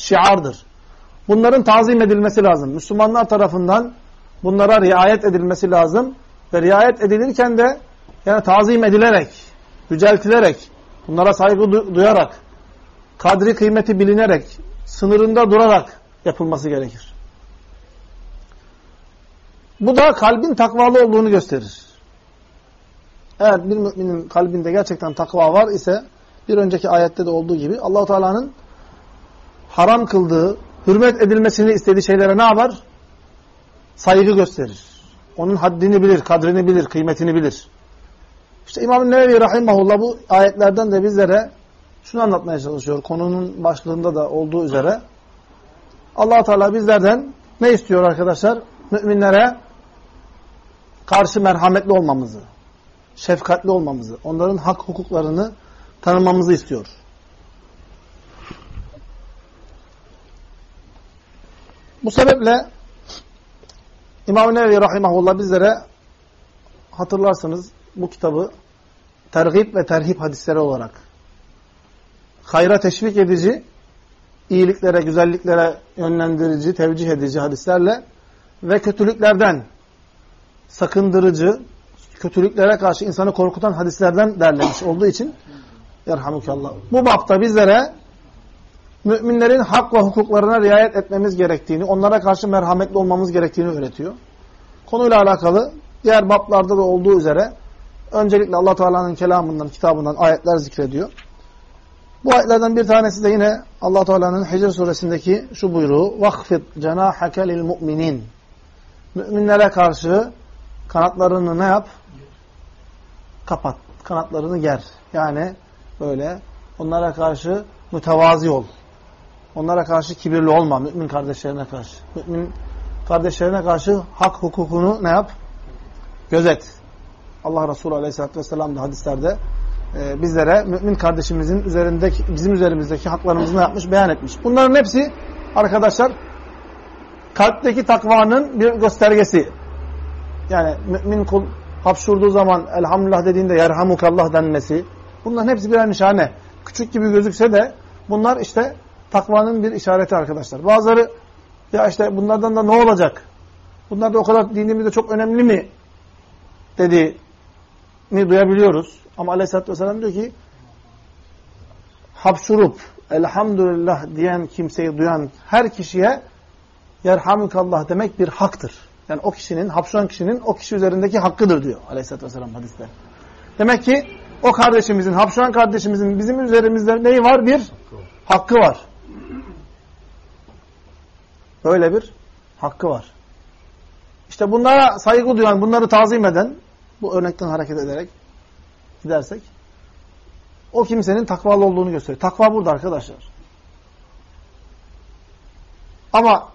şiardır. Bunların tazim edilmesi lazım. Müslümanlar tarafından bunlara riayet edilmesi lazım. Ve riayet edilirken de yani tazim edilerek, yüceltilerek, bunlara saygı duyarak, kadri kıymeti bilinerek, sınırında durarak yapılması gerekir. Bu da kalbin takvalı olduğunu gösterir. Eğer bir müminin kalbinde gerçekten takva var ise bir önceki ayette de olduğu gibi Allahu Teala'nın haram kıldığı, hürmet edilmesini istediği şeylere ne yapar? Saygı gösterir. Onun haddini bilir, kadrini bilir, kıymetini bilir. İşte İmam-ı Nevevi Rahimahullah bu ayetlerden de bizlere şunu anlatmaya çalışıyor. Konunun başlığında da olduğu üzere. allah Teala bizlerden ne istiyor arkadaşlar? Müminlere karşı merhametli olmamızı, şefkatli olmamızı, onların hak hukuklarını tanımamızı istiyor. Bu sebeple İmam-ı Nevevi Rahimahullah bizlere hatırlarsınız bu kitabı tergib ve terhip hadisleri olarak hayra teşvik edici, iyiliklere, güzelliklere yönlendirici, tevcih edici hadislerle ve kötülüklerden sakındırıcı, kötülüklere karşı insanı korkutan hadislerden derlemiş olduğu için Yerhamukallah. Bu bapta bizlere müminlerin hak ve hukuklarına riayet etmemiz gerektiğini, onlara karşı merhametli olmamız gerektiğini öğretiyor. Konuyla alakalı diğer baplarda da olduğu üzere öncelikle Allah Teala'nın kelamından, kitabından ayetler zikrediyor. Bu ayetlerden bir tanesi de yine Allah Teala'nın Hicr suresindeki şu buyruğu: "Vakfid cenahake lil mu'minin." Müminlere karşı kanatlarını ne yap? Kapat. Kanatlarını ger. Yani böyle onlara karşı mütevazi ol. Onlara karşı kibirli olma mümin kardeşlerine karşı. Mümin kardeşlerine karşı hak hukukunu ne yap? Gözet. Allah Resulü Aleyhisselatü Vesselam da hadislerde e, bizlere mümin kardeşimizin üzerindeki, bizim üzerimizdeki haklarımızı ne yapmış? Beyan etmiş. Bunların hepsi arkadaşlar kalpteki takvanın bir göstergesi. Yani mümin kul hapşurduğu zaman elhamdülillah dediğinde yerhamukallah denmesi. Bunların hepsi birer nişane. Küçük gibi gözükse de bunlar işte takvanın bir işareti arkadaşlar. Bazıları ya işte bunlardan da ne olacak? Bunlar da o kadar dinimizde çok önemli mi? Dediğini duyabiliyoruz. Ama aleyhissalatü vesselam diyor ki hapşurup elhamdülillah diyen kimseyi duyan her kişiye yerhamukallah demek bir haktır. Yani o kişinin, hapşuran kişinin o kişi üzerindeki hakkıdır diyor aleyhissalatü vesselam hadiste. Demek ki o kardeşimizin, hapşuran kardeşimizin bizim üzerimizde neyi var? Bir hakkı var. Böyle bir hakkı var. İşte bunlara saygı duyan, bunları tazim eden, bu örnekten hareket ederek gidersek, o kimsenin takvalı olduğunu gösteriyor. Takva burada arkadaşlar. Ama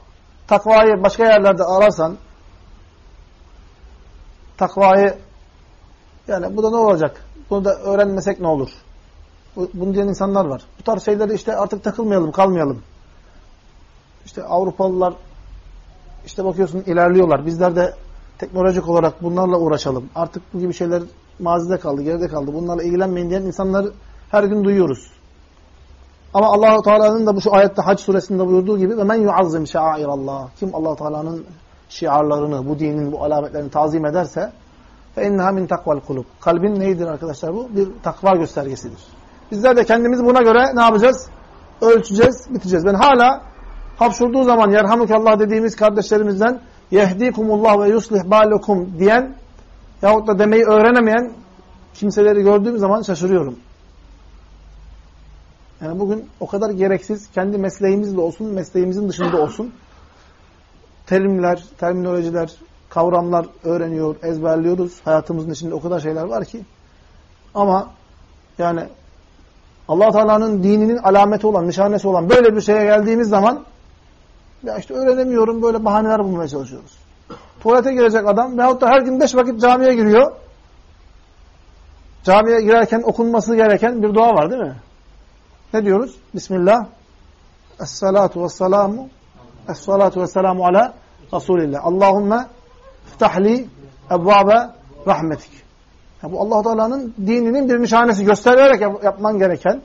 takvayı başka yerlerde ararsan, takvayı, yani bu da ne olacak? Bunu da öğrenmesek ne olur? Bunu diyen insanlar var. Bu tarz şeyleri işte artık takılmayalım, kalmayalım. İşte Avrupalılar işte bakıyorsun ilerliyorlar. Bizler de teknolojik olarak bunlarla uğraşalım. Artık bu gibi şeyler mazide kaldı, geride kaldı. Bunlarla ilgilenmeyin diyen insanları her gün duyuyoruz. Ama Allahu Teala'nın da bu şu ayette Hac suresinde buyurduğu gibi ve men yuazzim şairallah. Kim Allah Teala'nın şiarlarını, bu dinin bu alametlerini tazim ederse fe inneha min takval kulub. Kalbin neydir arkadaşlar bu? Bir takva göstergesidir. Bizler de kendimizi buna göre ne yapacağız? Ölçeceğiz, biteceğiz. Ben hala hapşurduğu zaman yerhamukallah dediğimiz kardeşlerimizden yehdikumullah ve yuslih balekum diyen yahut da demeyi öğrenemeyen kimseleri gördüğüm zaman şaşırıyorum. Yani bugün o kadar gereksiz, kendi mesleğimizle olsun, mesleğimizin dışında olsun, terimler, terminolojiler, kavramlar öğreniyor, ezberliyoruz. Hayatımızın içinde o kadar şeyler var ki. Ama yani allah Teala'nın dininin alameti olan, nişanesi olan böyle bir şeye geldiğimiz zaman ya işte öğrenemiyorum, böyle bahaneler bulmaya çalışıyoruz. Tuvalete girecek adam veyahut da her gün beş vakit camiye giriyor. Camiye girerken okunması gereken bir dua var değil mi? Ne diyoruz? Bismillah. Es-salatu vesselamu Es-salatu vesselamu ala Resulillah. Allahümme iftahli ebvabe rahmetik. Yani bu allah Teala'nın dininin bir nişanesi. Göstererek yap yapman gereken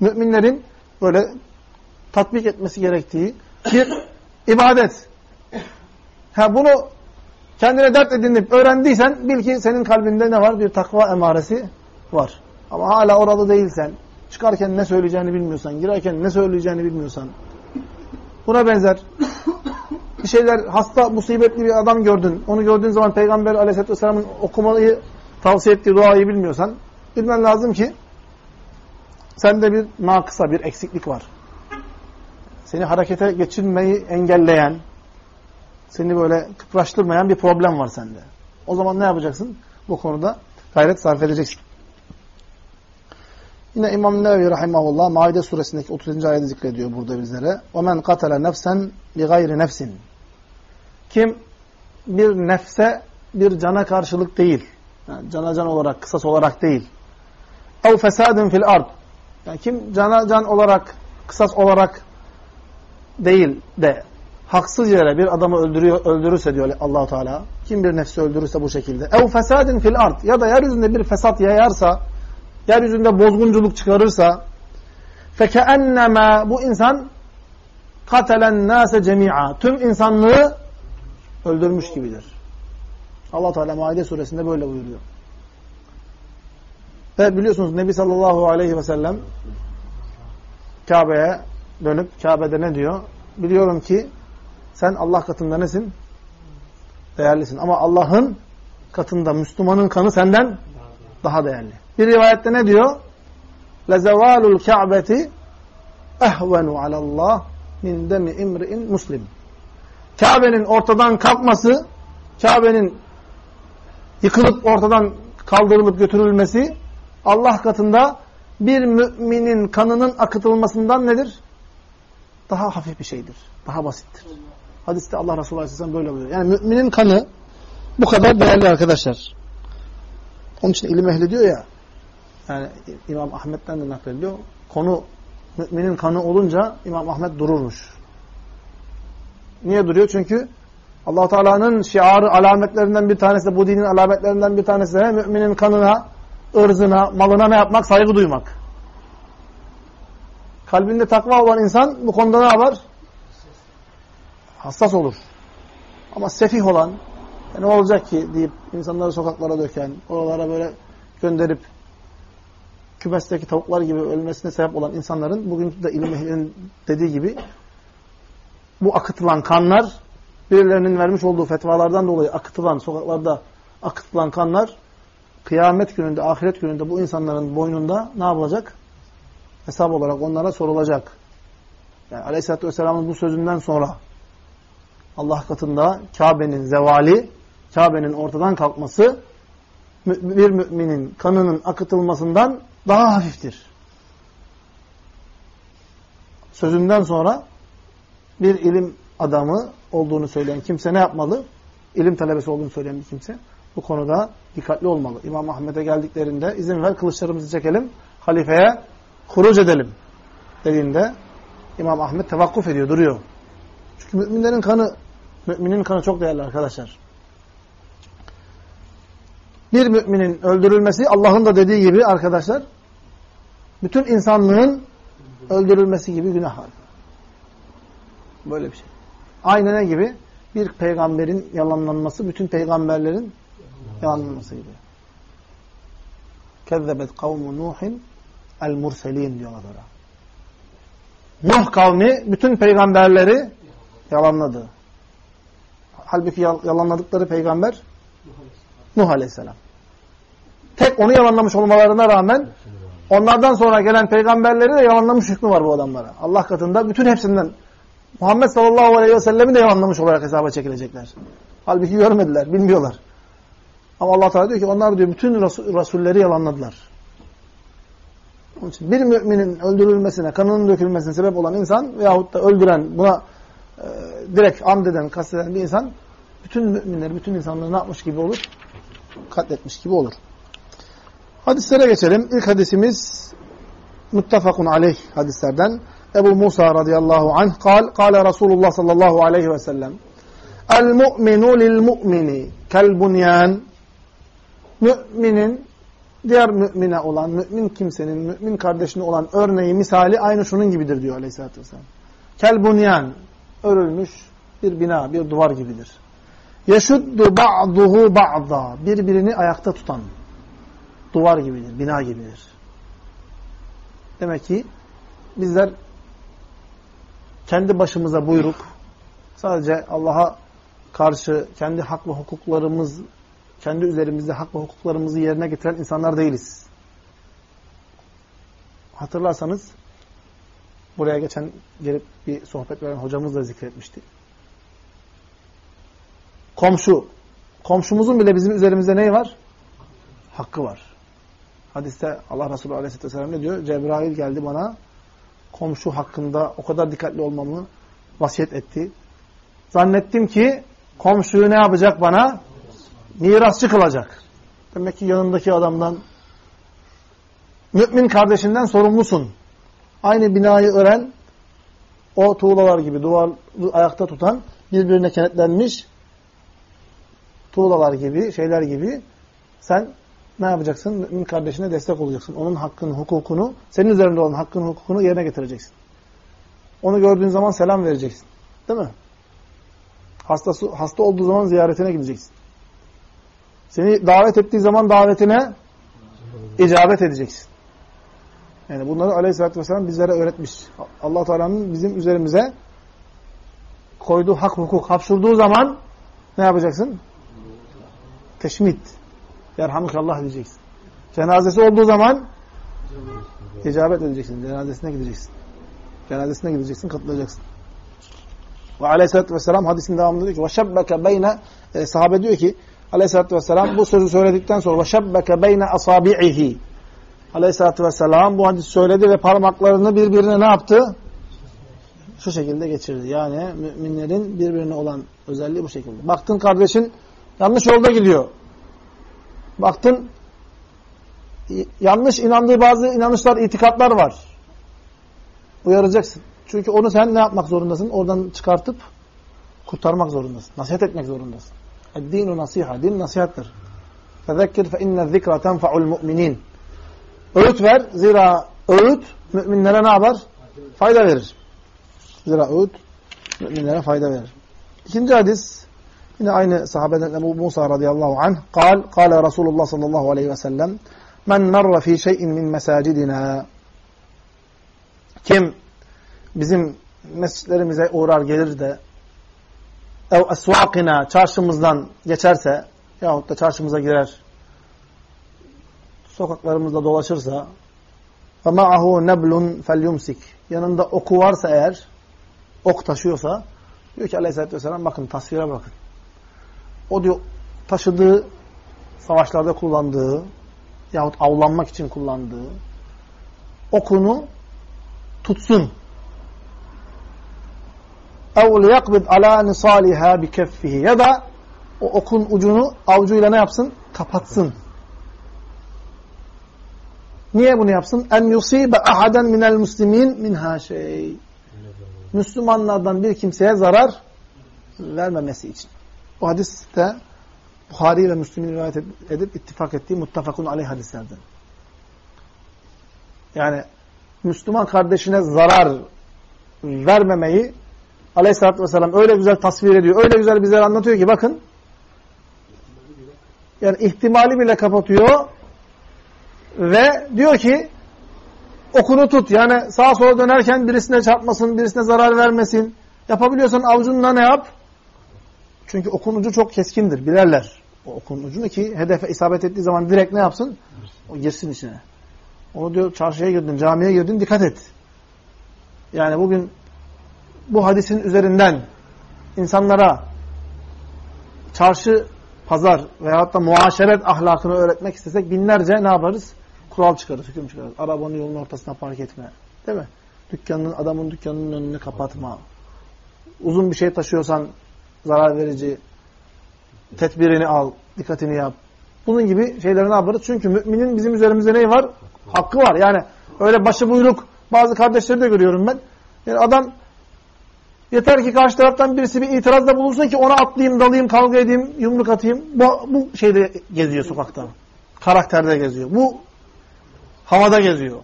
müminlerin böyle tatbik etmesi gerektiği bir ibadet. Ha bunu kendine dert edinip öğrendiysen bil ki senin kalbinde ne var? Bir takva emaresi var. Ama hala orada değilsen, çıkarken ne söyleyeceğini bilmiyorsan, girerken ne söyleyeceğini bilmiyorsan, buna benzer bir şeyler, hasta, musibetli bir adam gördün. Onu gördüğün zaman Peygamber aleyhisselatü vesselamın okumayı tavsiye ettiği duayı bilmiyorsan, bilmen lazım ki sende bir nakısa, bir eksiklik var Seni harekete geçirmeyi engelleyen, seni böyle kıpraştırmayan bir problem var sende. O zaman ne yapacaksın? Bu konuda gayret sarf edeceksin. Yine İmam Nevevi Rahimahullah Maide suresindeki 30. ayeti zikrediyor burada bizlere. وَمَنْ قَتَلَ نَفْسًا بِغَيْرِ nefsin. Kim bir nefse bir cana karşılık değil, yani cana can olarak, kısas olarak değil. اَوْ fesadın fil ard. Yani kim cana can olarak, kısas olarak değil de haksız yere bir adamı öldürüyor, öldürürse diyor Allahu Teala. Kim bir nefsi öldürürse bu şekilde. Ev fesadin fil ard ya da yeryüzünde bir fesat yayarsa, yeryüzünde bozgunculuk çıkarırsa fekeennema bu insan katelen nase cemi'a. Tüm insanlığı öldürmüş gibidir. Allah Teala Maide suresinde böyle buyuruyor. Ve biliyorsunuz Nebi sallallahu aleyhi ve sellem Kabe'ye dönüp Kabe'de ne diyor? Biliyorum ki sen Allah katında nesin? Değerlisin. Ama Allah'ın katında Müslümanın kanı senden daha değerli. Bir rivayette ne diyor? لَزَوَالُ الْكَعْبَةِ اَهْوَنُ عَلَى اللّٰهِ min demi imri'in muslim. Kabe'nin ortadan kalkması, Kabe'nin yıkılıp ortadan kaldırılıp götürülmesi Allah katında bir müminin kanının akıtılmasından nedir? Daha hafif bir şeydir. Daha basittir. Hadiste Allah Resulü Aleyhisselam böyle buyuruyor. Yani müminin kanı bu kadar değerli arkadaşlar. Onun için ilim ehli diyor ya, yani İmam Ahmet'ten de naklediliyor. Konu müminin kanı olunca İmam Ahmet dururmuş. Niye duruyor? Çünkü allah Teala'nın şiarı, alametlerinden bir tanesi de, bu dinin alametlerinden bir tanesi de müminin kanına, ırzına, malına ne yapmak? Saygı duymak. Kalbinde takva olan insan bu konuda ne yapar? Hassas olur. Ama sefih olan, e ne olacak ki deyip insanları sokaklara döken, oralara böyle gönderip kümesteki tavuklar gibi ölmesine sebep olan insanların bugün de ilim dediği gibi bu akıtılan kanlar birilerinin vermiş olduğu fetvalardan dolayı akıtılan, sokaklarda akıtılan kanlar kıyamet gününde, ahiret gününde bu insanların boynunda ne yapılacak? Hesap olarak onlara sorulacak. Yani Aleyhisselatü Vesselam'ın bu sözünden sonra Allah katında Kabe'nin zevali, Kabe'nin ortadan kalkması bir müminin kanının akıtılmasından daha hafiftir. Sözünden sonra bir ilim adamı olduğunu söyleyen kimse ne yapmalı? İlim talebesi olduğunu söyleyen bir kimse bu konuda dikkatli olmalı. İmam Ahmet'e geldiklerinde izin ver kılıçlarımızı çekelim, halifeye huruc edelim dediğinde İmam Ahmet tevakkuf ediyor, duruyor. Çünkü müminlerin kanı, müminin kanı çok değerli arkadaşlar. Bir müminin öldürülmesi Allah'ın da dediği gibi arkadaşlar bütün insanlığın öldürülmesi gibi günah var. Böyle bir şey. Aynı ne gibi? Bir peygamberin yalanlanması, bütün peygamberlerin yalanlanması gibi. Kezzebet kavmu Nuhin el murselin diyorlar orada. Nuh kavmi bütün peygamberleri yalanladı. Halbuki yalanladıkları peygamber Nuh aleyhisselam. Tek onu yalanlamış olmalarına rağmen onlardan sonra gelen peygamberleri de yalanlamış hükmü var bu adamlara. Allah katında bütün hepsinden Muhammed sallallahu aleyhi ve sellem'i de yalanlamış olarak hesaba çekilecekler. Halbuki görmediler, bilmiyorlar. Ama Allah Teala diyor ki onlar diyor bütün Rasul, Rasulleri yalanladılar. Onun için bir müminin öldürülmesine, kanının dökülmesine sebep olan insan veyahut da öldüren, buna e, direkt amdeden, kasteden bir insan bütün müminleri, bütün insanları ne yapmış gibi olur? Katletmiş gibi olur. Hadislere geçelim. İlk hadisimiz muttafakun aleyh hadislerden. Ebu Musa radıyallahu anh kal, kale Resulullah sallallahu aleyhi ve sellem El mu'minu lil mu'mini kel bunyan Müminin diğer mümine olan, mümin kimsenin, mümin kardeşine olan örneği, misali aynı şunun gibidir diyor aleyhissalatü vesselam. kel bunyan örülmüş bir bina, bir duvar gibidir. Yeşuddu ba'duhu ba'da birbirini ayakta tutan duvar gibidir, bina gibidir. Demek ki bizler kendi başımıza buyruk sadece Allah'a karşı kendi hak ve hukuklarımız kendi üzerimizde hak ve hukuklarımızı yerine getiren insanlar değiliz. Hatırlarsanız buraya geçen gelip bir sohbet veren hocamız da zikretmişti. Komşu. Komşumuzun bile bizim üzerimizde neyi var? Hakkı var. Hadiste Allah Resulü Aleyhisselatü Vesselam ne diyor? Cebrail geldi bana komşu hakkında o kadar dikkatli olmamı vasiyet etti. Zannettim ki komşuyu ne yapacak bana? Mirasçı kılacak. Demek ki yanındaki adamdan mümin kardeşinden sorumlusun. Aynı binayı ören o tuğlalar gibi duvarı ayakta tutan birbirine kenetlenmiş tuğlalar gibi, şeyler gibi sen ne yapacaksın? Mümin kardeşine destek olacaksın. Onun hakkını, hukukunu, senin üzerinde olan hakkını, hukukunu yerine getireceksin. Onu gördüğün zaman selam vereceksin. Değil mi? Hastası, hasta olduğu zaman ziyaretine gideceksin. Seni davet ettiği zaman davetine icabet edeceksin. Yani bunları aleyhissalatü vesselam bizlere öğretmiş. allah Teala'nın bizim üzerimize koyduğu hak hukuk hapşurduğu zaman ne yapacaksın? Teşmit. Yerhamukallah diyeceksin. Cenazesi olduğu zaman icabet edeceksin. Cenazesine gideceksin. Cenazesine gideceksin, katılacaksın. Ve aleyhissalatü vesselam hadisin devamında diyor ki وَشَبَّكَ beyne e, sahabe diyor ki aleyhissalatü vesselam bu sözü söyledikten sonra وَشَبَّكَ beyne asabi'ihi aleyhissalatü vesselam bu hadisi söyledi ve parmaklarını birbirine ne yaptı? Şu şekilde geçirdi. Yani müminlerin birbirine olan özelliği bu şekilde. Baktın kardeşin yanlış yolda gidiyor. Baktın yanlış inandığı bazı inanışlar, itikatlar var. Uyaracaksın. Çünkü onu sen ne yapmak zorundasın? Oradan çıkartıp kurtarmak zorundasın. Nasihat etmek zorundasın. Dinu nasiha. Din nasihattir. Fezekkir fe inne zikra tenfa'ul mu'minin. Öğüt ver. Zira öğüt müminlere ne yapar? Fayda verir. Zira öğüt müminlere fayda verir. İkinci hadis yine aynı sahabeden Ebu Musa radıyallahu anh kal, kale Resulullah sallallahu aleyhi ve sellem men merra fi şeyin min mesacidina kim bizim mescitlerimize uğrar gelir de ev esvakina çarşımızdan geçerse yahut da çarşımıza girer sokaklarımızda dolaşırsa ve ma'ahu neblun felyumsik yanında oku varsa eğer ok taşıyorsa diyor ki aleyhissalatü vesselam bakın tasvire bakın. O diyor taşıdığı savaşlarda kullandığı yahut avlanmak için kullandığı okunu tutsun. اَوْ لِيَقْبِدْ عَلَى نِصَالِهَا بِكَفِّهِ Ya da o okun ucunu avucuyla ne yapsın? Kapatsın. Niye bunu yapsın? En yusibe ahaden minel muslimin minha şey. Müslümanlardan bir kimseye zarar vermemesi için. Bu hadiste Buhari ve Müslüm'ün rivayet edip ittifak ettiği muttafakun aleyh hadislerden. Yani Müslüman kardeşine zarar vermemeyi Aleyhisselatü Vesselam öyle güzel tasvir ediyor, öyle güzel bizlere anlatıyor ki bakın. Yani ihtimali bile kapatıyor ve diyor ki okunu tut. Yani sağa sola dönerken birisine çarpmasın, birisine zarar vermesin. Yapabiliyorsan avucunla ne yap? Çünkü okun ucu çok keskindir. Bilerler o okun ucunu ki hedefe isabet ettiği zaman direkt ne yapsın? O girsin içine. Onu diyor çarşıya girdin, camiye girdin dikkat et. Yani bugün bu hadisin üzerinden insanlara çarşı, pazar veyahut da muaşeret ahlakını öğretmek istesek binlerce ne yaparız? Kural çıkarırız, hüküm çıkarırız. Arabanın yolun ortasına park etme. Değil mi? Dükkanın, adamın dükkanının önünü kapatma. Uzun bir şey taşıyorsan zarar verici tedbirini al, dikkatini yap. Bunun gibi şeyleri ne yaparız? Çünkü müminin bizim üzerimizde neyi var? Hakkı var. Yani öyle başı buyruk bazı kardeşleri de görüyorum ben. Yani adam yeter ki karşı taraftan birisi bir itirazda bulunsun ki ona atlayayım, dalayım, kavga edeyim, yumruk atayım. Bu, bu şeyde geziyor sokakta. Karakterde geziyor. Bu havada geziyor.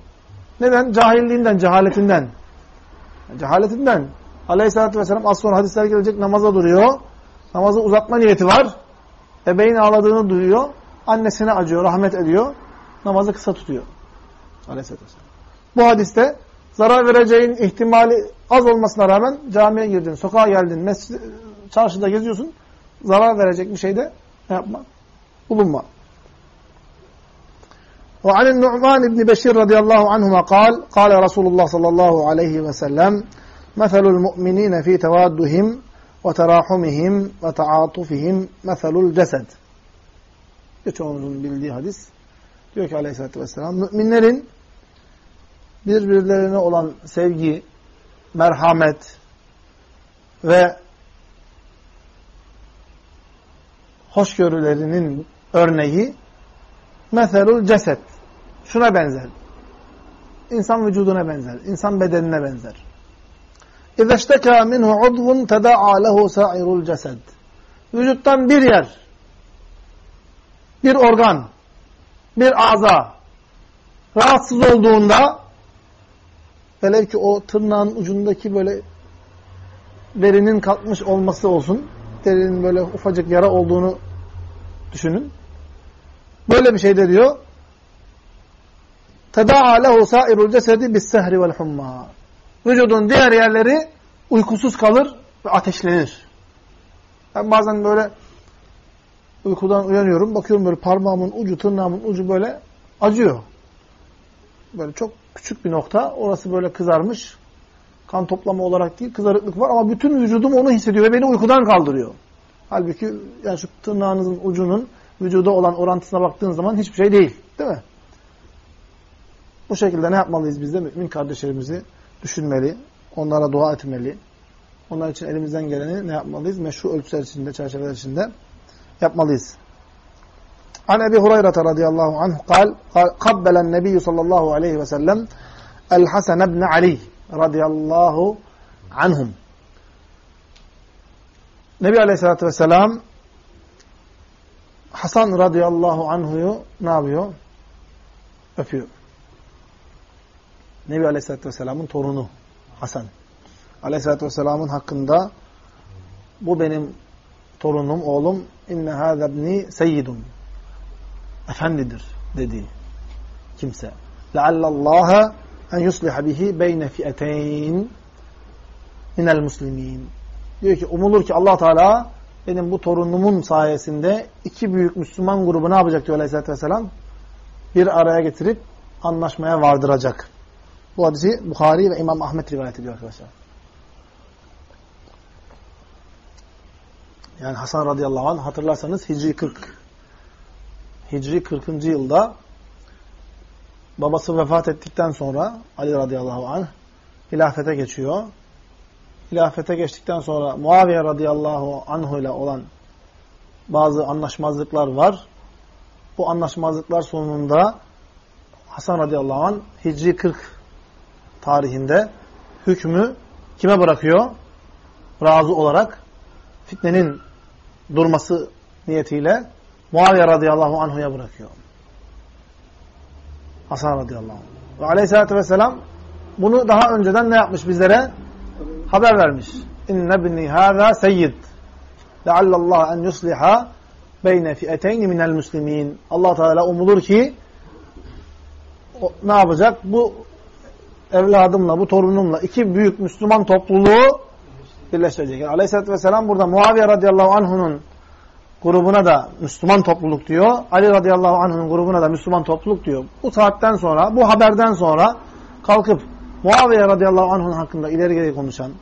Neden? Cahilliğinden, cehaletinden. Cehaletinden. Aleyhisselatü vesselam az sonra hadisler gelecek namaza duruyor. Namazı uzatma niyeti var. Ebeğin ağladığını duyuyor. Annesine acıyor, rahmet ediyor. Namazı kısa tutuyor. Aleyhisselatü vesselam. Bu hadiste zarar vereceğin ihtimali az olmasına rağmen camiye girdin, sokağa geldin, mescid, çarşıda geziyorsun. Zarar verecek bir şeyde ne yapma? Bulunma. وعن النعمان بن بشير رضي الله عنهما قال قال رسول الله صلى الله عليه وسلم مثل المؤمنين في توادهم وتراحمهم وتعاطفهم مثل الجسد Birçoğumuzun bildiği hadis. Diyor ki aleyhissalatü vesselam, müminlerin birbirlerine olan sevgi, merhamet ve hoşgörülerinin örneği meselul ceset. Şuna benzer. İnsan vücuduna benzer. İnsan bedenine benzer. اِذَا اشْتَكَى مِنْهُ عُضْوٌ تَدَعَى لَهُ سَائِرُ الْجَسَدِ Vücuttan bir yer, bir organ, bir aza rahatsız olduğunda velev ki o tırnağın ucundaki böyle derinin kalkmış olması olsun, derinin böyle ufacık yara olduğunu düşünün. Böyle bir şey de diyor. Teda'a lehu sairul cesedi bis sehri vel humma. Vücudun diğer yerleri uykusuz kalır ve ateşlenir. Ben bazen böyle uykudan uyanıyorum. Bakıyorum böyle parmağımın ucu, tırnağımın ucu böyle acıyor. Böyle çok küçük bir nokta. Orası böyle kızarmış. Kan toplama olarak değil, kızarıklık var ama bütün vücudum onu hissediyor ve beni uykudan kaldırıyor. Halbuki yani şu tırnağınızın ucunun vücuda olan orantısına baktığın zaman hiçbir şey değil. Değil mi? Bu şekilde ne yapmalıyız biz de mümin kardeşlerimizi düşünmeli, onlara dua etmeli. Onlar için elimizden geleni ne yapmalıyız? Meşru ölçüler içinde, çerçeveler içinde yapmalıyız. An Ebi Hureyre radıyallahu anh kal, kabbelen nebiyyü sallallahu aleyhi ve sellem el Hasan ibn Ali radıyallahu anhum. Nebi aleyhissalatü vesselam Hasan radıyallahu anhu'yu ne yapıyor? Öpüyor. Nebi Aleyhisselatü Vesselam'ın torunu Hasan. Aleyhisselatü Vesselam'ın hakkında bu benim torunum, oğlum inne hâzebni seyyidun. Efendidir dedi kimse. Leallallâhe en yusliha bihi beyne fi'eteyn minel muslimin. Diyor ki umulur ki allah Teala benim bu torunumun sayesinde iki büyük Müslüman grubu ne yapacak diyor Aleyhisselatü Vesselam? Bir araya getirip anlaşmaya vardıracak. Bu hadisi Bukhari ve İmam Ahmet rivayet ediyor arkadaşlar. Yani Hasan radıyallahu anh hatırlarsanız Hicri 40 Hicri 40. yılda babası vefat ettikten sonra Ali radıyallahu anh hilafete geçiyor. Hilafete geçtikten sonra Muaviye radıyallahu anh ile olan bazı anlaşmazlıklar var. Bu anlaşmazlıklar sonunda Hasan radıyallahu anh Hicri 40 tarihinde hükmü kime bırakıyor? Razı olarak fitnenin durması niyetiyle Muaviye radıyallahu anhu'ya bırakıyor. Hasan radıyallahu anh. Ve aleyhissalatü vesselam bunu daha önceden ne yapmış bizlere? Haber vermiş. İnne bni hâzâ seyyid. Leallallah en yusliha beyne fi'eteyni minel muslimin. allah Teala umulur ki o, ne yapacak? Bu evladımla, bu torunumla iki büyük Müslüman topluluğu birleştirecek. Yani Aleyhisselatü Vesselam burada Muaviye radıyallahu anh'unun grubuna da Müslüman topluluk diyor. Ali radıyallahu anh'unun grubuna da Müslüman topluluk diyor. Bu saatten sonra, bu haberden sonra kalkıp Muaviye radıyallahu anh'un hakkında ileri geri konuşan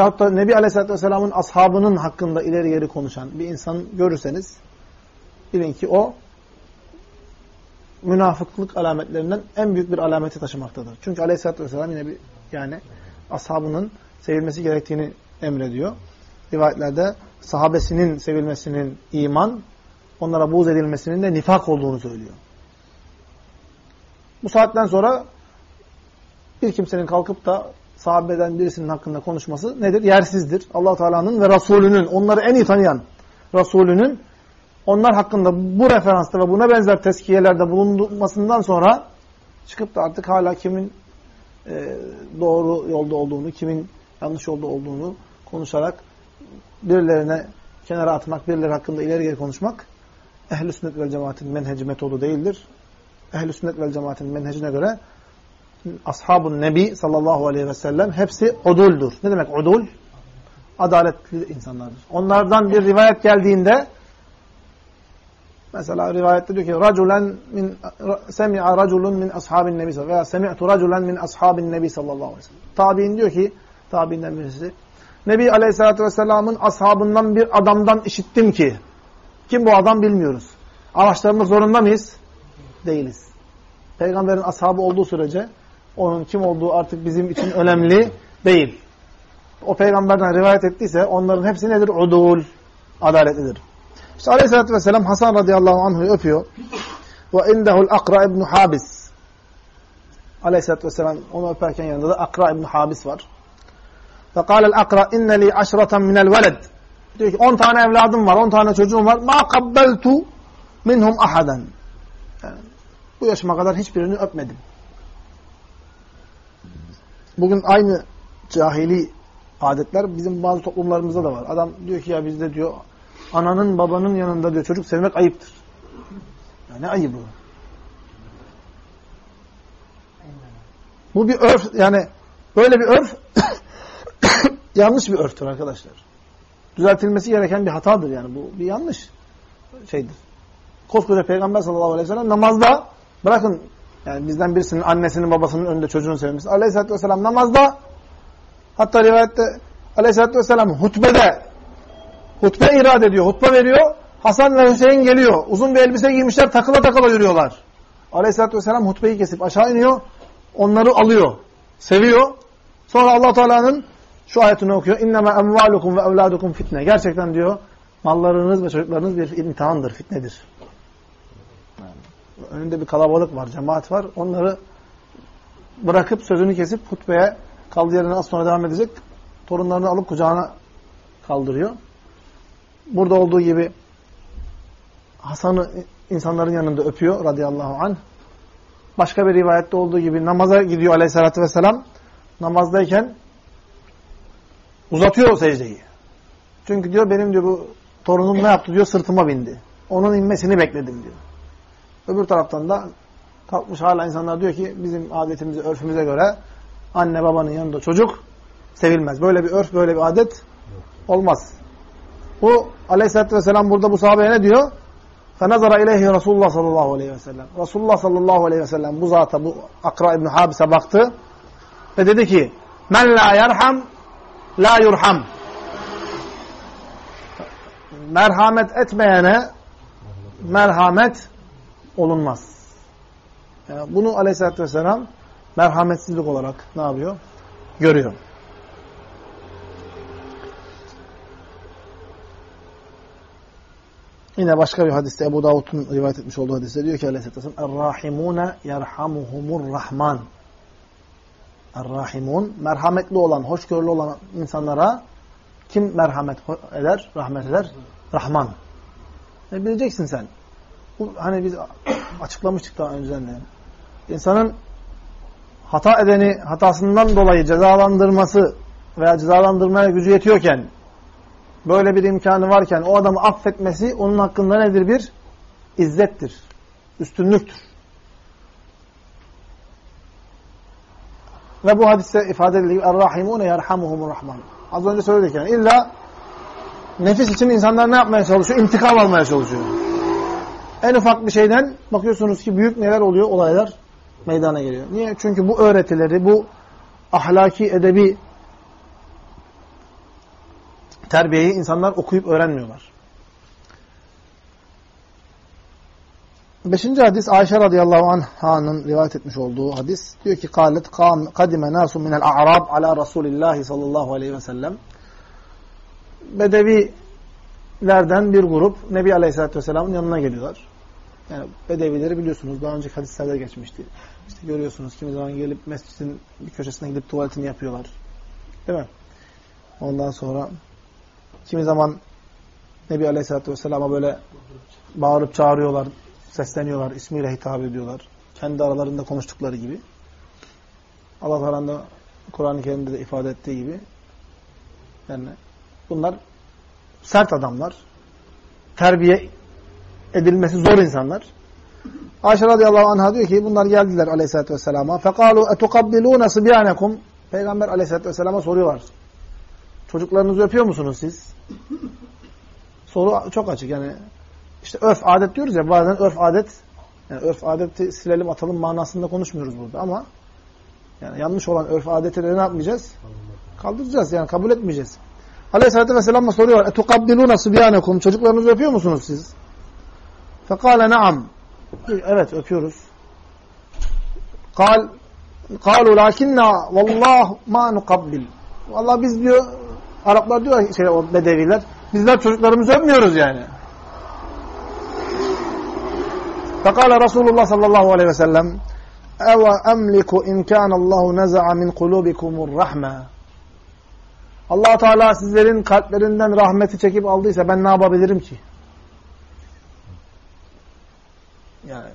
yahut da Nebi aleyhisselatü vesselamın ashabının hakkında ileri geri konuşan bir insan görürseniz bilin ki o münafıklık alametlerinden en büyük bir alameti taşımaktadır. Çünkü aleyhissalatü vesselam yine bir yani ashabının sevilmesi gerektiğini emrediyor. Rivayetlerde sahabesinin sevilmesinin iman, onlara buğz edilmesinin de nifak olduğunu söylüyor. Bu saatten sonra bir kimsenin kalkıp da sahabeden birisinin hakkında konuşması nedir? Yersizdir. allah Teala'nın ve Resulünün, onları en iyi tanıyan Resulünün onlar hakkında bu referansta ve buna benzer teskiyelerde bulunmasından sonra çıkıp da artık hala kimin e, doğru yolda olduğunu, kimin yanlış yolda olduğunu konuşarak birilerine kenara atmak, birileri hakkında ileri geri konuşmak ehl-i sünnet vel cemaatin menheci metodu değildir. Ehl-i sünnet vel cemaatin menhecine göre ashabun nebi sallallahu aleyhi ve sellem hepsi uduldur. Ne demek udul? Adaletli insanlardır. Onlardan bir rivayet geldiğinde mesela rivayette diyor ki raculen min semi'a raculun min ashabin nebi veya semi'tu raculen min ashabin nebi sallallahu aleyhi ve sellem. Tabi'in diyor ki tabi'inden birisi Nebi Aleyhisselatü Vesselam'ın ashabından bir adamdan işittim ki kim bu adam bilmiyoruz. Araştırmak zorunda mıyız? Değiliz. Peygamberin ashabı olduğu sürece onun kim olduğu artık bizim için önemli değil. O peygamberden rivayet ettiyse onların hepsi nedir? Udul. Adaletlidir. İşte Aleyhisselatü Vesselam Hasan radıyallahu anh'ı öpüyor. Ve indehul Akra ibn Habis. Aleyhisselatü Vesselam onu öperken yanında da Akra ibn Habis var. فَقَالَ الْاَقْرَى اِنَّ لِي عَشْرَةً مِنَ الْوَلَدِ Diyor ki 10 tane evladım var, 10 tane çocuğum var. مَا قَبَّلْتُ minhum ahadan. Yani bu yaşıma kadar hiçbirini öpmedim. Bugün aynı cahili adetler bizim bazı toplumlarımızda da var. Adam diyor ki ya bizde diyor ananın babanın yanında diyor çocuk sevmek ayıptır. Ya ne ayıbı? Bu bir örf yani böyle bir örf yanlış bir örftür arkadaşlar. Düzeltilmesi gereken bir hatadır yani. Bu bir yanlış şeydir. Koskoca Peygamber sallallahu aleyhi ve sellem namazda bırakın yani bizden birisinin annesinin babasının önünde çocuğunu sevmesi. Aleyhisselatü vesselam namazda hatta rivayette aleyhisselatü vesselam hutbede hutbe irade ediyor. Hutbe veriyor. Hasan ve Hüseyin geliyor. Uzun bir elbise giymişler. Takıla takıla yürüyorlar. Aleyhisselatü vesselam hutbeyi kesip aşağı iniyor. Onları alıyor. Seviyor. Sonra allah Teala'nın şu ayetini okuyor. İnnemâ emvâlukum ve evlâdukum fitne. Gerçekten diyor mallarınız ve çocuklarınız bir imtihandır, fitnedir. Yani önünde bir kalabalık var, cemaat var. Onları bırakıp sözünü kesip hutbeye kaldığı yerine az sonra devam edecek. Torunlarını alıp kucağına kaldırıyor. Burada olduğu gibi Hasan'ı insanların yanında öpüyor radıyallahu anh. Başka bir rivayette olduğu gibi namaza gidiyor aleyhissalatü vesselam. Namazdayken uzatıyor o secdeyi. Çünkü diyor benim diyor bu torunum ne yaptı diyor sırtıma bindi. Onun inmesini bekledim diyor. Öbür taraftan da kalkmış hala insanlar diyor ki bizim adetimize, örfümüze göre anne babanın yanında çocuk sevilmez. Böyle bir örf, böyle bir adet olmaz. Bu aleyhissalatü vesselam burada bu sahabeye ne diyor? فَنَظَرَ اِلَيْهِ Resulullah sallallahu aleyhi ve sellem. Resulullah sallallahu aleyhi ve sellem bu zata, bu Akra İbni Habis'e baktı ve dedi ki مَنْ لَا يَرْحَمْ la yurham. Merhamet etmeyene merhamet olunmaz. Yani bunu aleyhissalatü vesselam merhametsizlik olarak ne yapıyor? Görüyor. Yine başka bir hadiste Ebu Davud'un rivayet etmiş olduğu hadiste diyor ki aleyhissalatü vesselam Er-Rahimune yerhamuhumur Rahman. Er-Rahimun, merhametli olan, hoşgörülü olan insanlara kim merhamet eder, rahmet eder? Rahman. Ne bileceksin sen? Bu, hani biz açıklamıştık daha önceden de. İnsanın hata edeni hatasından dolayı cezalandırması veya cezalandırmaya gücü yetiyorken böyle bir imkanı varken o adamı affetmesi onun hakkında nedir bir? İzzettir. Üstünlüktür. Ve bu hadiste ifade edildiği Er-Rahimune yerhamuhumur Rahman. Az önce söyledik yani. İlla nefis için insanlar ne yapmaya çalışıyor? İntikam almaya çalışıyor. En ufak bir şeyden bakıyorsunuz ki büyük neler oluyor? Olaylar meydana geliyor. Niye? Çünkü bu öğretileri, bu ahlaki, edebi terbiyeyi insanlar okuyup öğrenmiyorlar. Beşinci hadis Ayşe radıyallahu anh'ın rivayet etmiş olduğu hadis. Diyor ki kalet kadime nasu minel a'rab ala Resulillah sallallahu aleyhi ve sellem. Bedevilerden bir grup Nebi aleyhissalatü vesselamın yanına geliyorlar. Yani bedevileri biliyorsunuz daha önceki hadislerde geçmişti. İşte görüyorsunuz kimi zaman gelip mescidin bir köşesine gidip tuvaletini yapıyorlar. Değil mi? Ondan sonra kimi zaman Nebi aleyhissalatü vesselama böyle bağırıp çağırıyorlar sesleniyorlar, ismiyle hitap ediyorlar. Kendi aralarında konuştukları gibi. Allah Teala'nın da Kur'an-ı Kerim'de de ifade ettiği gibi yani bunlar sert adamlar. Terbiye edilmesi zor insanlar. Ayşe radıyallahu anh'a diyor ki bunlar geldiler aleyhissalatü vesselama. فَقَالُوا اَتُقَبِّلُونَ صِبْيَانَكُمْ Peygamber aleyhissalatü vesselama soruyorlar. Çocuklarınızı öpüyor musunuz siz? Soru çok açık yani. işte örf adet diyoruz ya bazen örf adet yani örf adeti silelim atalım manasında konuşmuyoruz burada ama yani yanlış olan örf adetleri ne yapmayacağız? Kaldıracağız yani kabul etmeyeceğiz. Aleyhisselatü Vesselam'a soruyor. Etukabbiluna subyanekum. Çocuklarınızı öpüyor musunuz siz? Fekale naam. Evet öpüyoruz. Kal Kalu lakinna vallah ma nukabbil. Valla biz diyor Araplar diyor şey o bedeviler. Bizler çocuklarımızı öpmüyoruz yani. فقال Resulullah sallallahu aleyhi ve sellem Eva emliku in kana Allahu naza'a min kulubikumur rahme. Allah Teala sizlerin kalplerinden rahmeti çekip aldıysa ben ne yapabilirim ki? Yani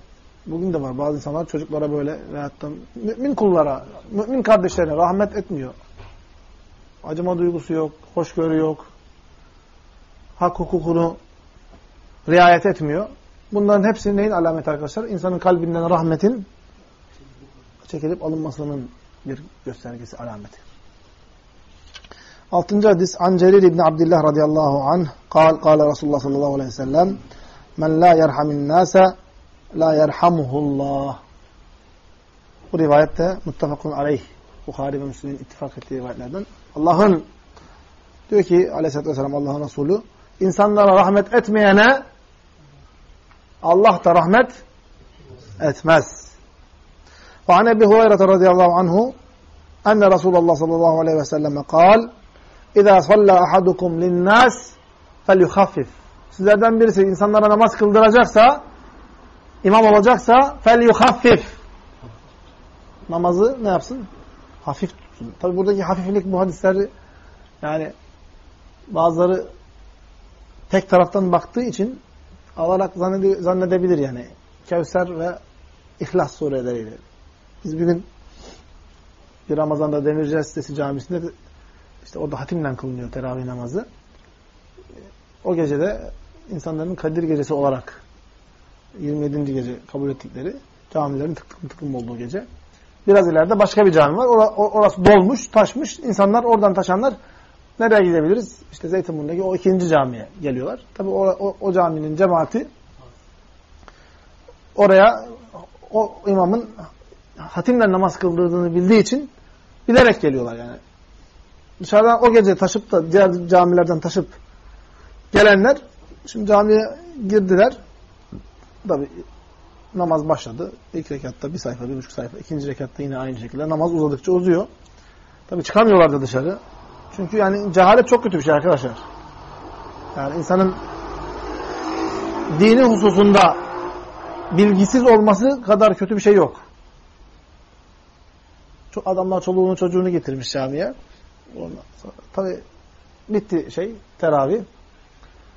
bugün de var bazı insanlar çocuklara böyle veyahut da mümin kullara, mümin kardeşlerine rahmet etmiyor. Acıma duygusu yok, hoşgörü yok. Hak hukukunu riayet etmiyor. Bunların hepsi neyin alameti arkadaşlar? İnsanın kalbinden rahmetin çekilip alınmasının bir göstergesi, alameti. Altıncı hadis An Cerir İbni Abdillah radıyallahu anh kal, kal Resulullah sallallahu aleyhi ve sellem Men la yerhamin nase la yerhamuhullah Bu rivayette muttefakun aleyh Bukhari ve Müslim'in ittifak ettiği rivayetlerden Allah'ın diyor ki aleyhissalatü vesselam Allah'ın Resulü insanlara rahmet etmeyene Allah da rahmet etmez. وعن أبي هريرة رضي الله عنه أن رسول الله صلى الله عليه وسلم قال إذا صلى أحدكم للناس فليخفف Sizlerden birisi insanlara namaz kıldıracaksa, imam olacaksa فليخفف Namazı ne yapsın? Hafif tutsun. Tabi buradaki hafiflik bu hadisleri yani bazıları tek taraftan baktığı için alarak zannedebilir yani. Kevser ve İhlas sureleriyle. Biz bir gün bir Ramazan'da Demirci Sitesi Camisi'nde de, işte orada hatimle kılınıyor teravih namazı. O gecede insanların Kadir Gecesi olarak 27. gece kabul ettikleri camilerin tık tıklım tıklım olduğu gece. Biraz ileride başka bir cami var. Orası dolmuş, taşmış. İnsanlar oradan taşanlar nereye gidebiliriz? İşte Zeytinburnu'ndaki o ikinci camiye geliyorlar. Tabi o, o, o caminin cemaati oraya o imamın hatimle namaz kıldırdığını bildiği için bilerek geliyorlar yani. Dışarıdan o gece taşıp da diğer camilerden taşıp gelenler şimdi camiye girdiler. Tabi namaz başladı. İlk rekatta bir sayfa, bir buçuk sayfa. ikinci rekatta yine aynı şekilde. Namaz uzadıkça uzuyor. Tabi çıkamıyorlar da dışarı. Çünkü yani cehalet çok kötü bir şey arkadaşlar. Yani insanın dini hususunda bilgisiz olması kadar kötü bir şey yok. Çok adamlar çoluğunu çocuğunu getirmiş camiye. Ondan sonra tabi bitti şey teravih.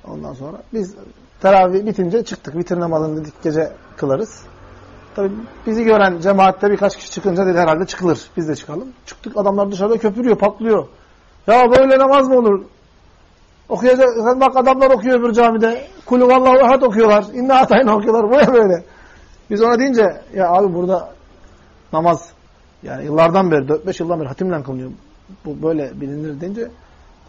Ondan sonra biz teravih bitince çıktık. Vitir namazını dedik gece kılarız. Tabi bizi gören cemaatte birkaç kişi çıkınca dedi herhalde çıkılır. Biz de çıkalım. Çıktık adamlar dışarıda köpürüyor, patlıyor. Ya böyle namaz mı olur? Okuyacak, sen bak adamlar okuyor öbür camide. Kulü vallahu ahad okuyorlar. İnna atayna okuyorlar. Bu ne böyle? Biz ona deyince ya abi burada namaz yani yıllardan beri, 4-5 yıldan beri hatimle kılınıyor. Bu böyle bilinir deyince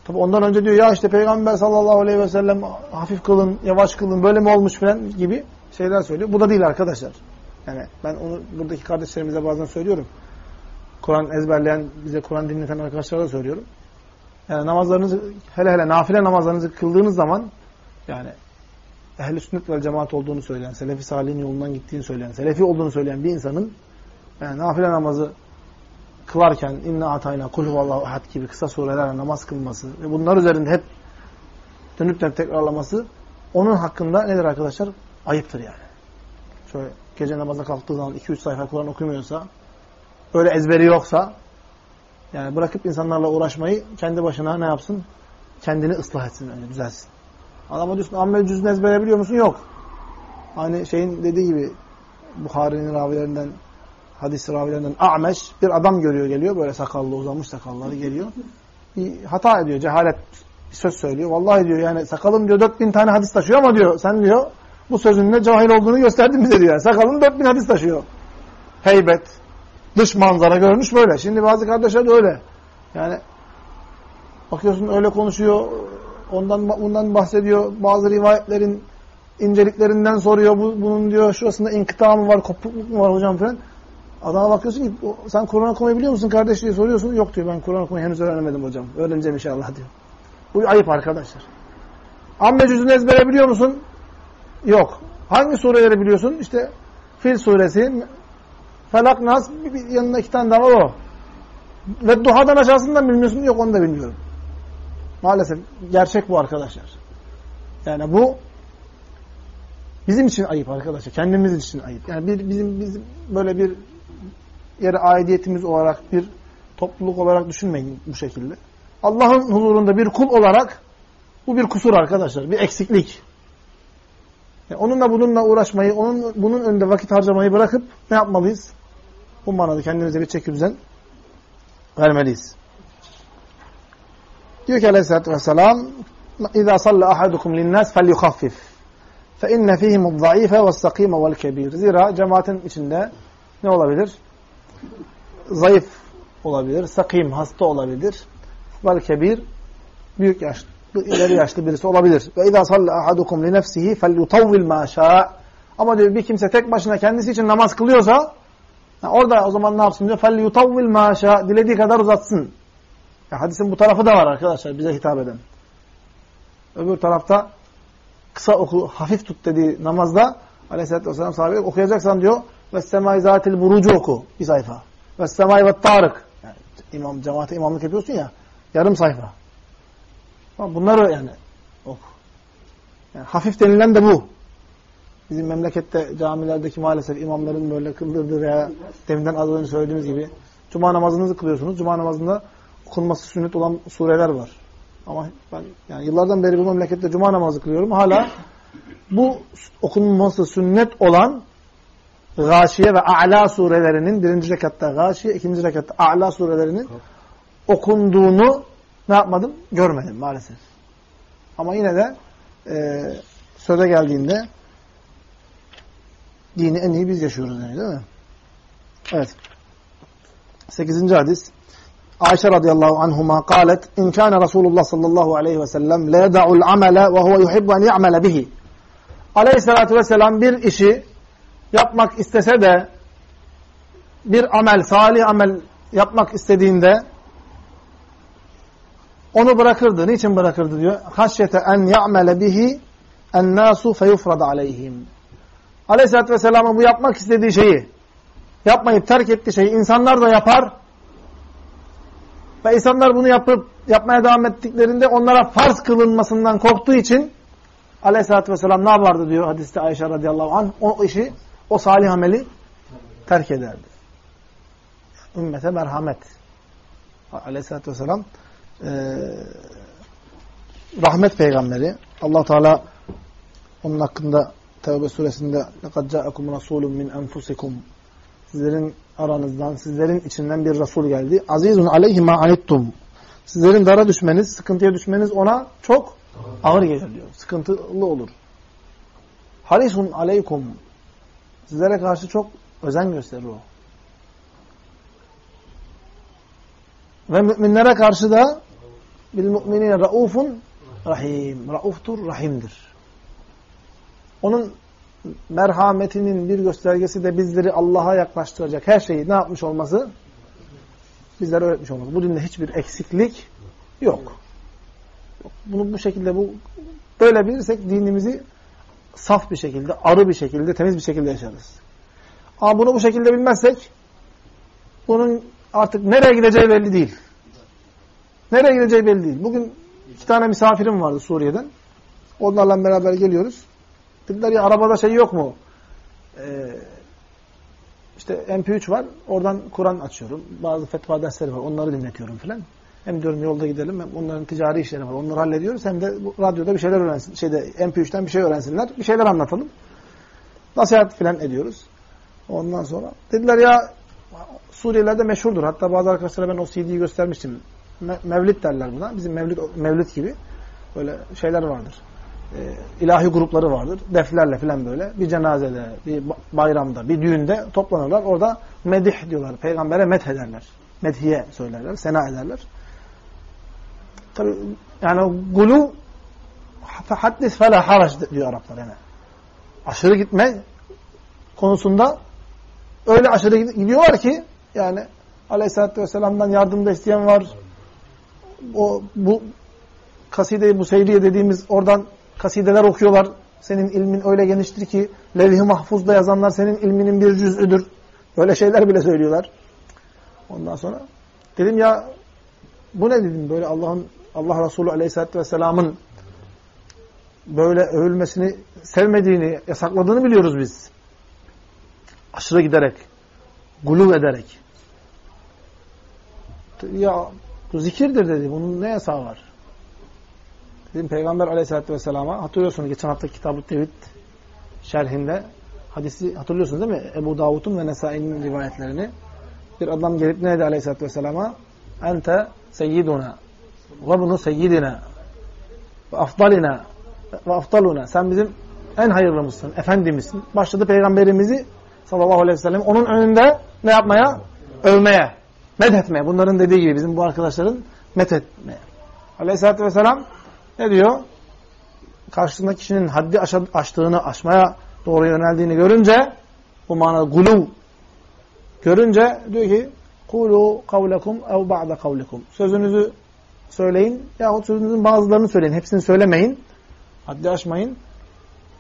tabi ondan önce diyor ya işte Peygamber sallallahu aleyhi ve sellem hafif kılın, yavaş kılın, böyle mi olmuş falan gibi şeyler söylüyor. Bu da değil arkadaşlar. Yani ben onu buradaki kardeşlerimize bazen söylüyorum. Kur'an ezberleyen, bize Kur'an dinleten arkadaşlara da söylüyorum. Yani namazlarınızı, hele hele nafile namazlarınızı kıldığınız zaman yani ehl-i sünnet ve cemaat olduğunu söyleyen, selefi salihin yolundan gittiğini söyleyen, selefi olduğunu söyleyen bir insanın yani nafile namazı kılarken inna atayna kul huvallahu ahad gibi kısa surelerle namaz kılması ve bunlar üzerinde hep dönüp dönüp tekrarlaması onun hakkında nedir arkadaşlar? Ayıptır yani. Şöyle gece namazına kalktığı zaman 2-3 sayfa Kur'an okumuyorsa, öyle ezberi yoksa yani bırakıp insanlarla uğraşmayı kendi başına ne yapsın? Kendini ıslah etsin, önce, düzelsin. Adama diyorsun ammel cüzünü ezbere biliyor musun? Yok. Hani şeyin dediği gibi Bukhari'nin ravilerinden hadis ravilerinden A'meş bir adam görüyor geliyor. Böyle sakallı uzamış sakalları geliyor. Bir hata ediyor. Cehalet bir söz söylüyor. Vallahi diyor yani sakalım diyor 4000 tane hadis taşıyor ama diyor sen diyor bu sözünle cahil olduğunu gösterdin bize diyor. Yani sakalın 4000 hadis taşıyor. Heybet, dış manzara görünüş böyle. Şimdi bazı kardeşler de öyle. Yani bakıyorsun öyle konuşuyor, ondan bundan bahsediyor. Bazı rivayetlerin inceliklerinden soruyor. Bu, bunun diyor şurasında inkıta mı var, kopukluk mu var hocam falan. Adama bakıyorsun ki sen Kur'an okumayı biliyor musun kardeş diye soruyorsun. Yok diyor ben Kur'an okumayı henüz öğrenemedim hocam. Öğreneceğim inşallah diyor. Bu ayıp arkadaşlar. Amme cüzünü ezbere biliyor musun? Yok. Hangi sureleri biliyorsun? İşte Fil suresi, Felak, Nas, bir, yanında iki tane daha o. Ve duhadan aşağısından bilmiyorsun. Yok onu da bilmiyorum. Maalesef gerçek bu arkadaşlar. Yani bu bizim için ayıp arkadaşlar. Kendimiz için ayıp. Yani bir, bizim, bizim böyle bir yere aidiyetimiz olarak, bir topluluk olarak düşünmeyin bu şekilde. Allah'ın huzurunda bir kul olarak bu bir kusur arkadaşlar. Bir eksiklik. Yani onunla bununla uğraşmayı, onun bunun önünde vakit harcamayı bırakıp ne yapmalıyız? Bu manada kendimize bir çeki düzen vermeliyiz. Diyor ki aleyhissalatü vesselam اِذَا صَلَّ أَحَدُكُمْ لِلنَّاسِ فَلْيُخَفِّفْ فَاِنَّ ف۪يهِمُ الضَّعِيفَ وَالسَّقِيمَ وَالْكَب۪يرِ Zira cemaatin içinde ne olabilir? Zayıf olabilir, sakim, hasta olabilir. Vel kebir, büyük yaşlı, ileri yaşlı birisi olabilir. Ve اِذَا صَلَّ أَحَدُكُمْ لِنَفْسِهِ فَلْيُطَوِّلْ مَا شَاءَ Ama diyor bir kimse tek başına kendisi için namaz kılıyorsa yani orada o zaman ne yapsın diyor? فَلْيُطَوِّلْ مَا شَاءَ Dilediği kadar uzatsın. Ya hadisin bu tarafı da var arkadaşlar bize hitap eden. Öbür tarafta kısa oku, hafif tut dediği namazda aleyhissalatü vesselam sahabe okuyacaksan diyor ve semai zatil burucu oku bir sayfa. Ve semai ve tarık. Yani imam, cemaate imamlık yapıyorsun ya yarım sayfa. Bunları yani oku. Yani hafif denilen de bu. Bizim memlekette camilerdeki maalesef imamların böyle kıldırdığı veya deminden az önce söylediğimiz gibi cuma namazınızı kılıyorsunuz. Cuma namazında okunması sünnet olan sureler var. Ama ben yani yıllardan beri bu memlekette cuma namazı kılıyorum. Hala bu okunması sünnet olan Gâşiye ve A'la surelerinin birinci rekatta Gâşiye, ikinci rekatta A'la surelerinin okunduğunu ne yapmadım? Görmedim maalesef. Ama yine de e, söze geldiğinde Dini en iyi biz yaşıyoruz yani değil mi? Evet. Sekizinci hadis. Ayşe radıyallahu anhuma kalet İn kâne Resulullah sallallahu aleyhi ve sellem le yeda'ul amele ve huve yuhibbu en ya'mele bihi. Aleyhissalatü vesselam bir işi yapmak istese de bir amel, salih amel yapmak istediğinde onu bırakırdı. Niçin bırakırdı diyor. Haşyete en ya'mele bihi ennâsu feyufrad aleyhim. Aleyhisselatü Vesselam'ın bu yapmak istediği şeyi, yapmayıp terk ettiği şeyi insanlar da yapar ve insanlar bunu yapıp yapmaya devam ettiklerinde onlara farz kılınmasından korktuğu için Aleyhisselatü Vesselam ne yapardı diyor hadiste Ayşe radıyallahu anh. O işi, o salih ameli terk ederdi. Ümmete merhamet. Aleyhisselatü Vesselam e, rahmet peygamberi. allah Teala onun hakkında Tevbe suresinde لَقَدْ جَاءَكُمْ رَسُولٌ مِنْ أَنْفُسِكُمْ Sizlerin aranızdan, sizlerin içinden bir Resul geldi. Azizun aleyhi ma anittum. Sizlerin dara düşmeniz, sıkıntıya düşmeniz ona çok ağır gelir diyor. Sıkıntılı olur. Harisun aleykum. Sizlere karşı çok özen gösterir o. Ve müminlere karşı da bil müminine raufun rahim. Rauftur, rahimdir. Onun merhametinin bir göstergesi de bizleri Allah'a yaklaştıracak her şeyi ne yapmış olması? Bizlere öğretmiş olması. Bu dinde hiçbir eksiklik yok. Bunu bu şekilde bu böyle bilirsek dinimizi saf bir şekilde, arı bir şekilde, temiz bir şekilde yaşarız. Ama bunu bu şekilde bilmezsek bunun artık nereye gideceği belli değil. Nereye gideceği belli değil. Bugün iki tane misafirim vardı Suriye'den. Onlarla beraber geliyoruz. Dediler ya arabada şey yok mu? Ee, işte MP3 var. Oradan Kur'an açıyorum. Bazı fetva dersleri var. Onları dinletiyorum filan. Hem diyorum yolda gidelim hem onların ticari işleri var. Onları hallediyoruz. Hem de radyoda bir şeyler öğrensin. Şeyde MP3'ten bir şey öğrensinler. Bir şeyler anlatalım. Nasihat filan ediyoruz. Ondan sonra dediler ya Suriyelilerde meşhurdur. Hatta bazı arkadaşlara ben o CD'yi göstermiştim. Me mevlid derler buna. Bizim mevlid, mevlid gibi böyle şeyler vardır. Ee, ilahi grupları vardır. Deflerle falan böyle. Bir cenazede, bir bayramda, bir düğünde toplanırlar. Orada medih diyorlar. Peygambere met ederler. Medhiye söylerler, sena ederler. Tabi yani gulu haddis fela haraç diyor Araplar yani. Aşırı gitme konusunda öyle aşırı gidiyorlar ki yani Aleyhisselatü Vesselam'dan yardım da isteyen var. O bu kaside-i Buseyriye dediğimiz oradan kasideler okuyorlar. Senin ilmin öyle geniştir ki levh-i mahfuzda yazanlar senin ilminin bir cüz'üdür. Öyle şeyler bile söylüyorlar. Ondan sonra dedim ya bu ne dedim böyle Allah'ın Allah Resulü Aleyhisselatü Vesselam'ın böyle övülmesini sevmediğini, yasakladığını biliyoruz biz. Aşırı giderek, guluv ederek. Ya bu zikirdir dedi. Bunun ne yasağı var? Dedim Peygamber Aleyhisselatü vesselama hatırlıyorsunuz geçen hafta Kitab-ı Tevhid şerhinde hadisi hatırlıyorsunuz değil mi? Ebu Davud'un ve Nesai'nin rivayetlerini. Bir adam gelip ne dedi Aleyhisselatü vesselama? Ente seyyiduna ve bunu seyyidina ve afdalina ve afdaluna. Sen bizim en hayırlımızsın, efendimizsin. Başladı Peygamberimizi sallallahu aleyhi ve sellem onun önünde ne yapmaya? Övmeye, medhetmeye. Bunların dediği gibi bizim bu arkadaşların methetmeye. Aleyhisselatü vesselam ne diyor? Karşısındaki kişinin haddi aştığını, aşmaya doğru yöneldiğini görünce bu manada guluv görünce diyor ki kulu kavlekum ev ba'da kavlekum. Sözünüzü söyleyin yahut sözünüzün bazılarını söyleyin. Hepsini söylemeyin. Haddi aşmayın.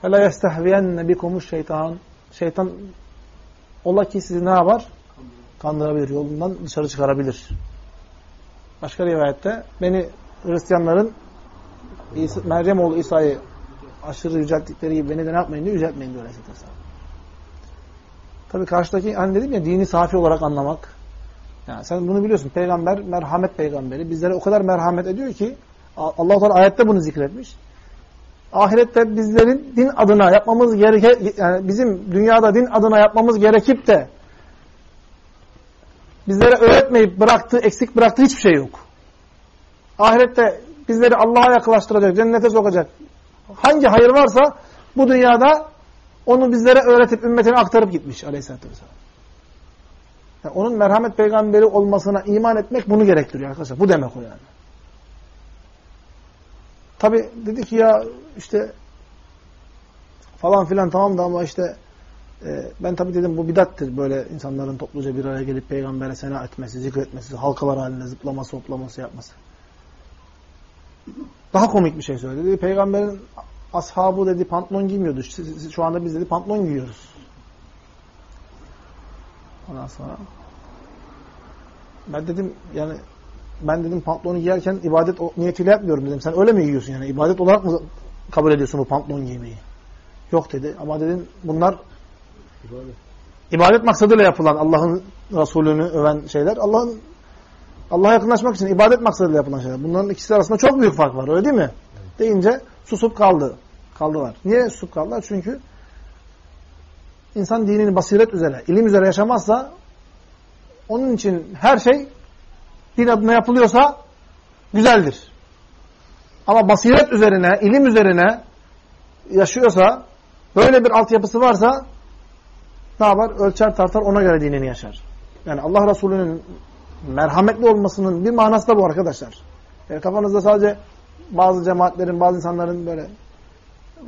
فَلَا يَسْتَحْوِيَنَّ بِكُمُ şeytan. Şeytan ola ki sizi ne yapar? Kandırabilir. Yolundan dışarı çıkarabilir. Başka rivayette beni Hristiyanların İsa, Meryem oğlu İsa'yı aşırı yücelttikleri gibi beni de ne yapmayın diyor, yüceltmeyin diyor Aleyhisselatü. Tabi karşıdaki hani dedim ya dini safi olarak anlamak. Yani sen bunu biliyorsun. Peygamber merhamet peygamberi. Bizlere o kadar merhamet ediyor ki Allah Teala ayette bunu zikretmiş. Ahirette bizlerin din adına yapmamız gereken yani bizim dünyada din adına yapmamız gerekip de bizlere öğretmeyip bıraktığı, eksik bıraktığı hiçbir şey yok. Ahirette bizleri Allah'a yaklaştıracak, cennete sokacak hangi hayır varsa bu dünyada onu bizlere öğretip ümmetine aktarıp gitmiş aleyhissalatü vesselam. Yani onun merhamet peygamberi olmasına iman etmek bunu gerektiriyor arkadaşlar. Bu demek o yani. Tabi dedi ki ya işte falan filan tamam da ama işte e, ben tabi dedim bu bidattir böyle insanların topluca bir araya gelip peygambere sena etmesi, zikretmesi, halkalar halinde zıplaması, hoplaması yapması. Daha komik bir şey söyledi. Dedi, peygamberin ashabı dedi pantolon giymiyordu. Şu anda biz dedi pantolon giyiyoruz. Ondan sonra ben dedim yani ben dedim pantolonu giyerken ibadet niyetiyle yapmıyorum dedim. Sen öyle mi giyiyorsun yani? İbadet olarak mı kabul ediyorsun bu pantolon giymeyi? Yok dedi. Ama dedim bunlar ibadet, ibadet maksadıyla yapılan Allah'ın Resulünü öven şeyler. Allah'ın Allah'a yakınlaşmak için ibadet maksadıyla yapılan şeyler. Bunların ikisi arasında çok büyük fark var. Öyle değil mi? Deyince susup kaldı. Kaldılar. Niye susup kaldılar? Çünkü insan dinini basiret üzere, ilim üzere yaşamazsa onun için her şey din adına yapılıyorsa güzeldir. Ama basiret üzerine, ilim üzerine yaşıyorsa, böyle bir altyapısı varsa ne yapar? Ölçer tartar ona göre dinini yaşar. Yani Allah Resulü'nün merhametli olmasının bir manası da bu arkadaşlar. Yani kafanızda sadece bazı cemaatlerin, bazı insanların böyle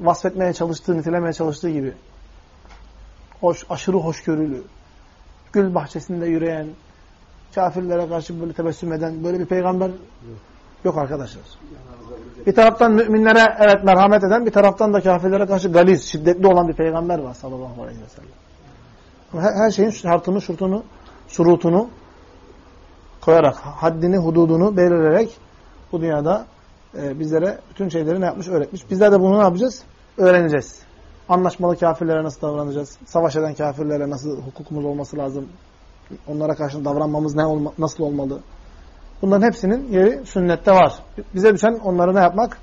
vasfetmeye çalıştığı, nitelemeye çalıştığı gibi hoş, aşırı hoşgörülü, gül bahçesinde yürüyen, kafirlere karşı böyle tebessüm eden böyle bir peygamber yok, yok arkadaşlar. Bir taraftan müminlere evet merhamet eden, bir taraftan da kafirlere karşı galiz, şiddetli olan bir peygamber var sallallahu aleyhi ve sellem. Her, her şeyin şartını, şurtunu, surutunu koyarak, haddini, hududunu belirleyerek bu dünyada e, bizlere bütün şeyleri ne yapmış, öğretmiş. Bizler de bunu ne yapacağız? Öğreneceğiz. Anlaşmalı kafirlere nasıl davranacağız? Savaş eden kafirlere nasıl hukukumuz olması lazım? Onlara karşı davranmamız ne olma, nasıl olmalı? Bunların hepsinin yeri sünnette var. Bize düşen onları ne yapmak?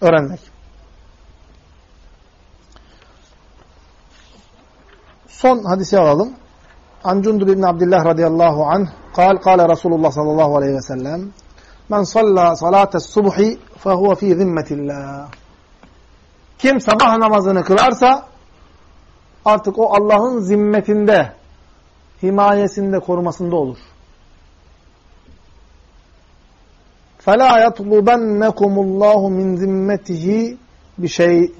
Öğrenmek. Son hadisi alalım. An Cundub ibn Abdullah radıyallahu anh قال قال Resulullah sallallahu aleyhi ve sellem Men salla salates subhi fehuve fi zimmetillah. Kim sabah namazını kılarsa artık o Allah'ın zimmetinde, himayesinde, korumasında olur. فَلَا يَطْلُبَنَّكُمُ اللّٰهُ مِنْ زِمَّتِهِ بِشَيْءٍ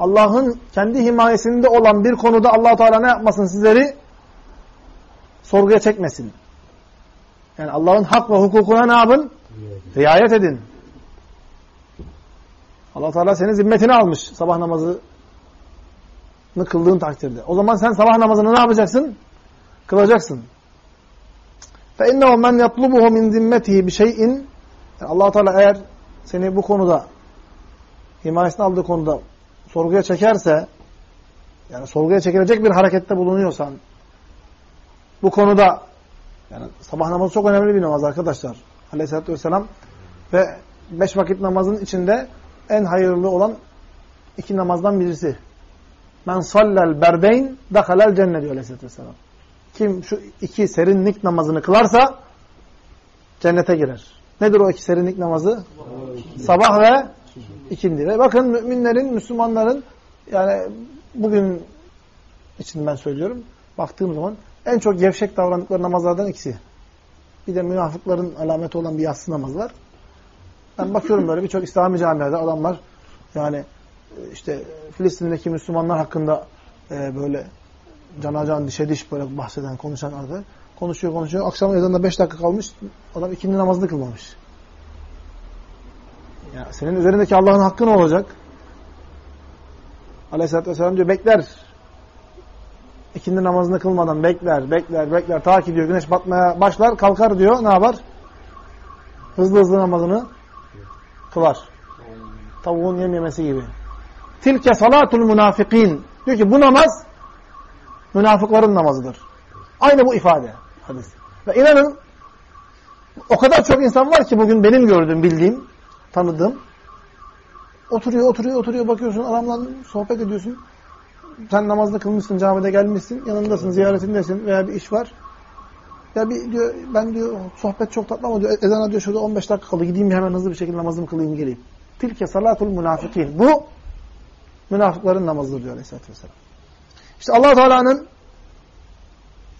Allah'ın kendi himayesinde olan bir konuda allah Teala ne yapmasın sizleri? Sorguya çekmesin. Yani Allah'ın hak ve hukukuna ne yapın? Riayet edin. allah Teala senin zimmetini almış sabah namazını kıldığın takdirde. O zaman sen sabah namazını ne yapacaksın? Kılacaksın. فَاِنَّهُ مَنْ يَطْلُبُهُ مِنْ ذِمَّتِهِ بِشَيْءٍ yani allah Teala eğer seni bu konuda himayesine aldığı konuda sorguya çekerse yani sorguya çekilecek bir harekette bulunuyorsan bu konuda yani sabah namazı çok önemli bir namaz arkadaşlar. Aleyhisselatü Vesselam ve beş vakit namazın içinde en hayırlı olan iki namazdan birisi. Men sallel berdeyn dehalel cennet diyor Aleyhisselatü Vesselam. Kim şu iki serinlik namazını kılarsa cennete girer. Nedir o iki serinlik namazı? Sabah ve ikindi. Ve bakın müminlerin, Müslümanların yani bugün için ben söylüyorum. Baktığım zaman en çok gevşek davrandıkları namazlardan ikisi. Bir de münafıkların alameti olan bir yatsı namaz var. Ben bakıyorum böyle birçok İslami camilerde adamlar yani işte Filistin'deki Müslümanlar hakkında e, böyle cana can dişe diş böyle bahseden, konuşan arada konuşuyor konuşuyor. Akşam ezanında beş dakika kalmış. Adam ikindi namazını kılmamış. Ya senin üzerindeki Allah'ın hakkı ne olacak? Aleyhisselatü Vesselam diyor bekler. İkindi namazını kılmadan bekler, bekler, bekler. Ta ki diyor güneş batmaya başlar, kalkar diyor. Ne yapar? Hızlı hızlı namazını kılar. Tavuğun yem yemesi gibi. Tilke salatul münafikin. Diyor ki bu namaz münafıkların namazıdır. Aynı bu ifade. Hadis. Ve inanın o kadar çok insan var ki bugün benim gördüğüm, bildiğim, tanıdığım. Oturuyor, oturuyor, oturuyor. Bakıyorsun adamla sohbet ediyorsun. Sen namazda kılmışsın, camide gelmişsin. Yanındasın, ziyaretindesin veya bir iş var. Ya bir diyor, ben diyor sohbet çok tatlı ama diyor ezana diyor şurada 15 dakika kaldı. Gideyim hemen hızlı bir şekilde namazımı kılayım geleyim. Tilke salatul münafikin. Bu münafıkların namazıdır diyor Aleyhisselatü Vesselam. İşte allah Teala'nın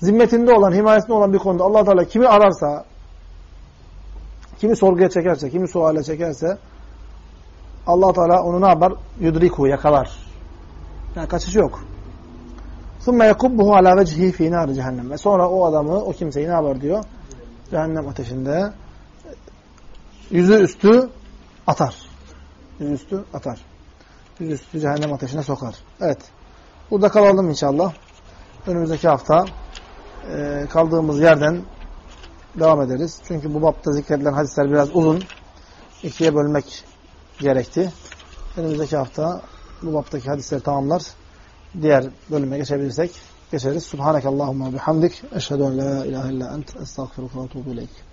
zimmetinde olan, himayesinde olan bir konuda allah Teala kimi ararsa, kimi sorguya çekerse, kimi suale çekerse allah Teala onu ne yapar? Yudriku, yakalar. Yani kaçışı yok. ثُمَّ يَكُبُّهُ عَلَى وَجْهِهِ ف۪ي نَارِ cehennem. Ve sonra o adamı, o kimseyi ne yapar diyor? Cehennem ateşinde yüzü üstü atar. Yüzü üstü atar. Yüzü üstü cehennem ateşine sokar. Evet. Burada kalalım inşallah. Önümüzdeki hafta e, kaldığımız yerden devam ederiz. Çünkü bu bapta zikredilen hadisler biraz uzun. İkiye bölmek gerekti. Önümüzdeki hafta bu baptaki hadisleri tamamlar. Diğer bölüme geçebilirsek geçeriz. Subhanakallahumma bihamdik. Eşhedü en la ilahe illa ent. Estağfiruka ve etûbü ileyk.